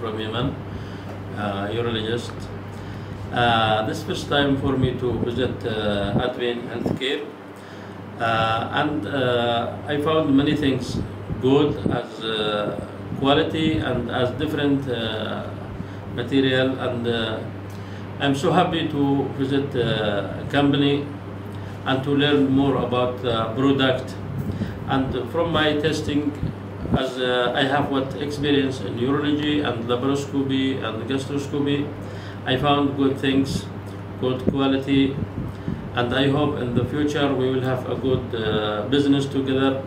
from Yemen, uh, urologist. Uh, this first time for me to visit uh, Advin Healthcare, uh, and uh, I found many things good as uh, quality and as different uh, material, and I'm so happy to visit uh, company and to learn more about product. And from my testing, as uh, I have what experience in urology and laparoscopy and gastroscopy, I found good things, good quality, and I hope in the future we will have a good uh, business together